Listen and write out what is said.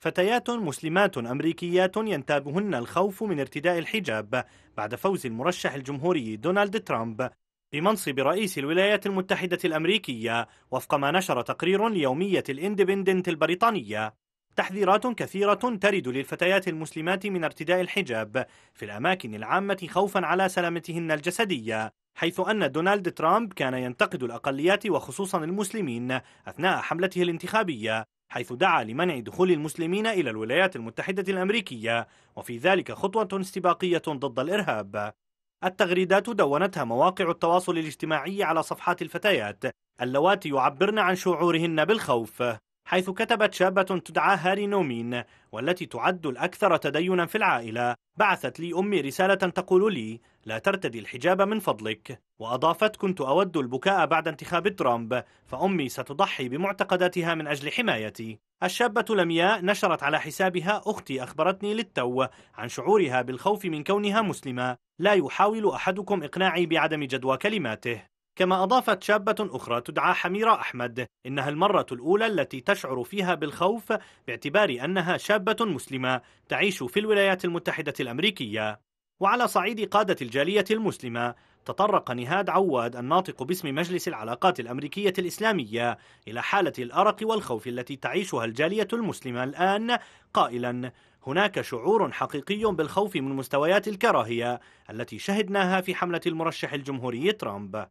فتيات مسلمات أمريكيات ينتابهن الخوف من ارتداء الحجاب بعد فوز المرشح الجمهوري دونالد ترامب بمنصب رئيس الولايات المتحدة الأمريكية وفق ما نشر تقرير ليومية الإندبندنت البريطانية. تحذيرات كثيرة ترد للفتيات المسلمات من ارتداء الحجاب في الأماكن العامة خوفا على سلامتهن الجسدية حيث أن دونالد ترامب كان ينتقد الأقليات وخصوصا المسلمين أثناء حملته الانتخابية. حيث دعا لمنع دخول المسلمين إلى الولايات المتحدة الأمريكية وفي ذلك خطوة استباقية ضد الإرهاب. التغريدات دونتها مواقع التواصل الاجتماعي على صفحات الفتيات اللواتي يعبرن عن شعورهن بالخوف حيث كتبت شابة تدعى هاري نومين والتي تعد الأكثر تدينا في العائلة بعثت لي أمي رسالة تقول لي لا ترتدي الحجاب من فضلك وأضافت كنت أود البكاء بعد انتخاب ترامب فأمي ستضحي بمعتقداتها من أجل حمايتي. الشابة لمياء نشرت على حسابها أختي أخبرتني للتو عن شعورها بالخوف من كونها مسلمة. لا يحاول أحدكم إقناعي بعدم جدوى كلماته. كما أضافت شابة أخرى تدعى حميرة أحمد إنها المرة الأولى التي تشعر فيها بالخوف باعتبار أنها شابة مسلمة تعيش في الولايات المتحدة الأمريكية. وعلى صعيد قادة الجالية المسلمة تطرق نهاد عواد الناطق باسم مجلس العلاقات الأمريكية الإسلامية إلى حالة الأرق والخوف التي تعيشها الجالية المسلمة الآن. قائلا هناك شعور حقيقي بالخوف من مستويات الكراهية التي شهدناها في حملة المرشح الجمهوري ترامب.